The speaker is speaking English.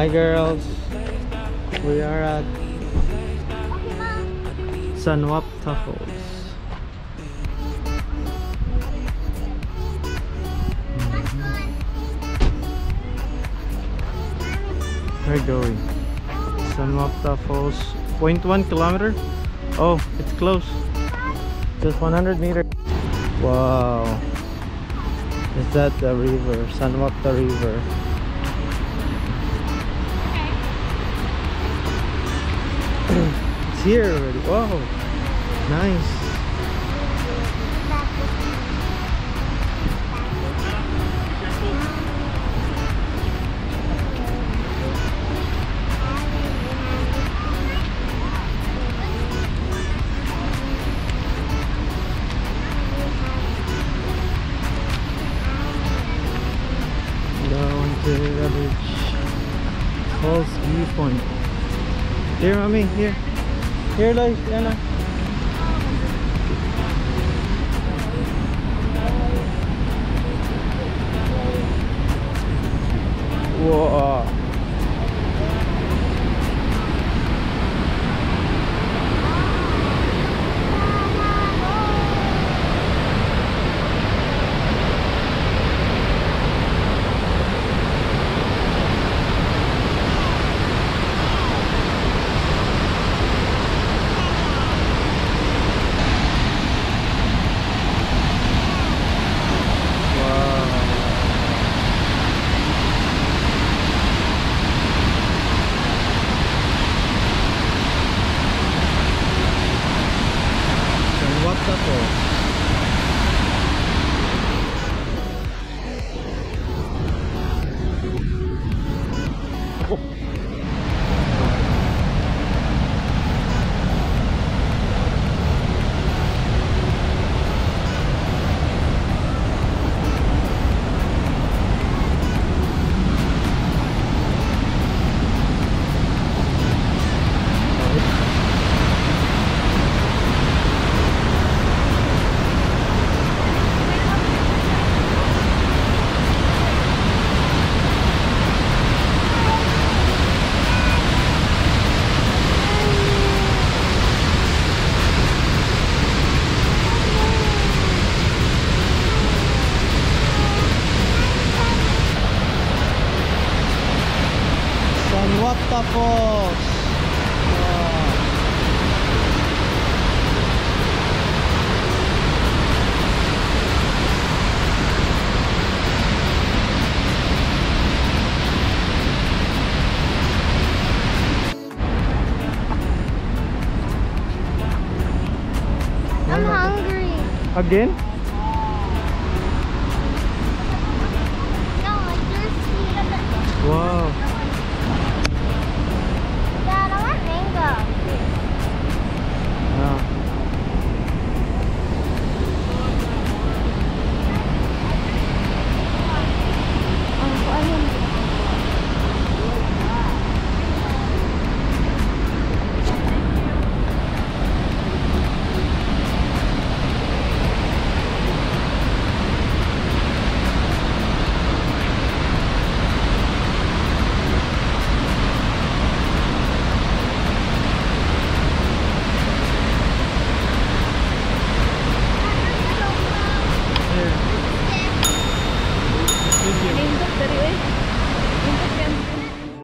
Hi girls. We are at Sunwapta Falls. Mm-hmm. We're going. Sunwapta Falls. 0.1 kilometer? Oh, it's close. Just 100 meters. Wow. Is that the river? Sunwapta River. It's here already. Wow. Nice. Going to the beach. Falls viewpoint. Here, mommy. Here. Here, Lois. Yan tapos. I'm hungry. Again? Wow.